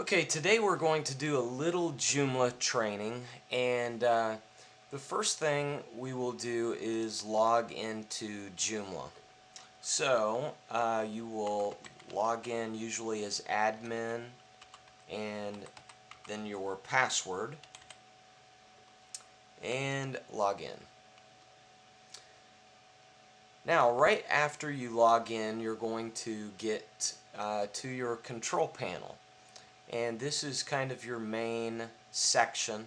Okay, today we're going to do a little Joomla training and uh, the first thing we will do is log into Joomla. So uh, you will log in usually as admin and then your password and log in. Now right after you log in you're going to get uh, to your control panel and this is kind of your main section.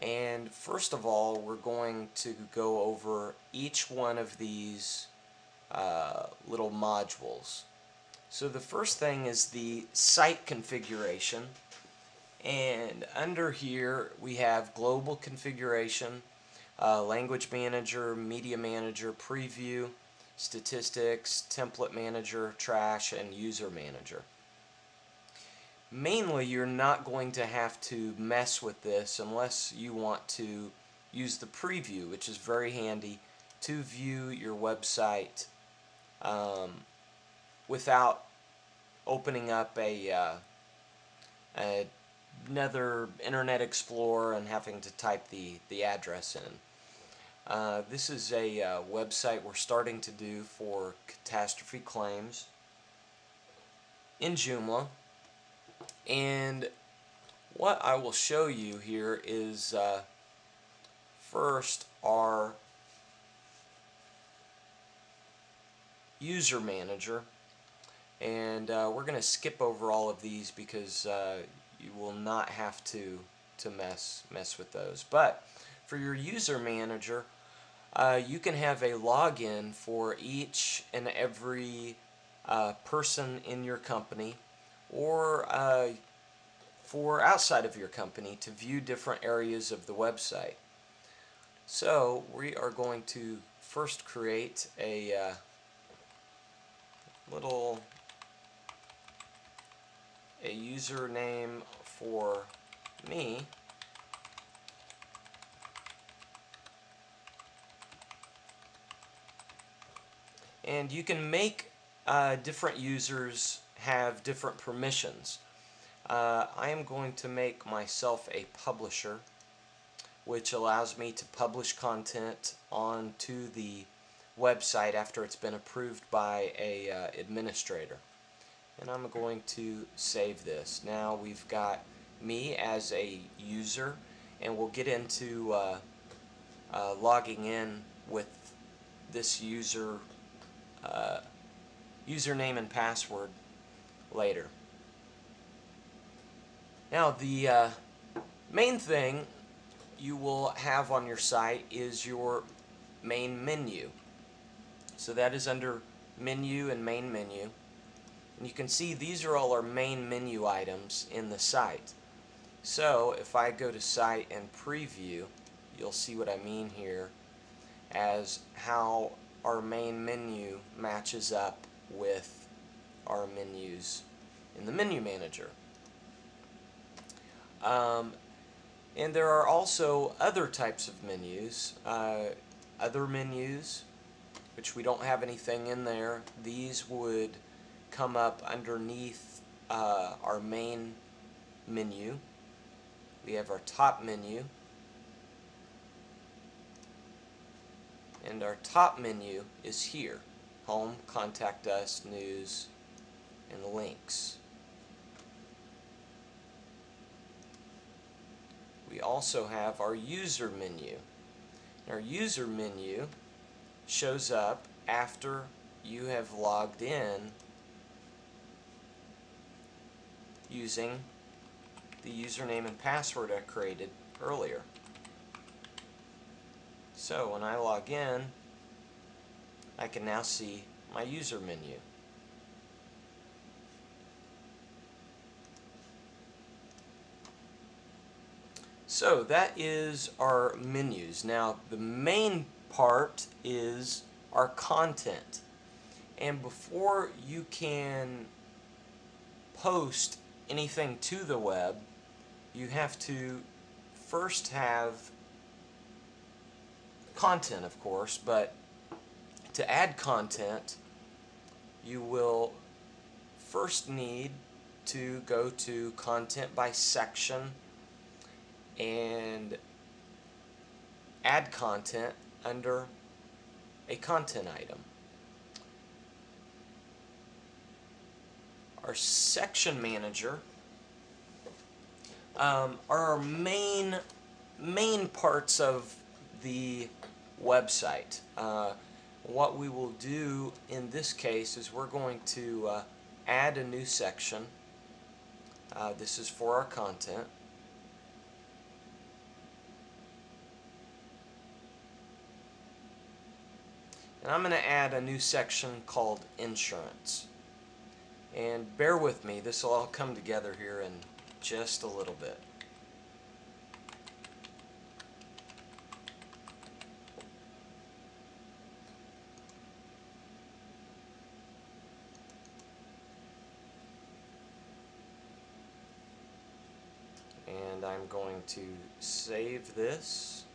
And first of all we're going to go over each one of these uh, little modules. So the first thing is the site configuration. And under here we have global configuration uh, language manager media manager preview statistics template manager trash and user manager mainly you're not going to have to mess with this unless you want to use the preview which is very handy to view your website um, without opening up a, uh, a, another Internet Explorer and having to type the, the address in. Uh, this is a uh, website we're starting to do for catastrophe claims in Joomla and what I will show you here is uh, first our user manager. And uh, we're going to skip over all of these because uh, you will not have to to mess mess with those. But for your user manager uh, you can have a login for each and every uh, person in your company or uh, for outside of your company to view different areas of the website. So we are going to first create a uh, little a username for me and you can make uh, different users have different permissions. Uh, I am going to make myself a publisher which allows me to publish content onto the website after it's been approved by a uh, administrator. And I'm going to save this. Now we've got me as a user and we'll get into uh, uh, logging in with this user uh, username and password later. Now the uh, main thing you will have on your site is your main menu. So that is under menu and main menu. And you can see these are all our main menu items in the site. So if I go to site and preview, you'll see what I mean here as how our main menu matches up with our menus in the menu manager. Um, and there are also other types of menus, uh, other menus, which we don't have anything in there. These would come up underneath uh, our main menu. We have our top menu. And our top menu is here. Home, Contact Us, News, and links. Also have our user menu. Our user menu shows up after you have logged in using the username and password I created earlier. So when I log in, I can now see my user menu. So that is our menus. Now the main part is our content. And before you can post anything to the web, you have to first have content, of course, but to add content, you will first need to go to content by section and add content under a content item. Our section manager um, are our main main parts of the website. Uh, what we will do in this case is we're going to uh, add a new section. Uh, this is for our content. And I'm going to add a new section called insurance. And bear with me, this will all come together here in just a little bit. and I'm going to save this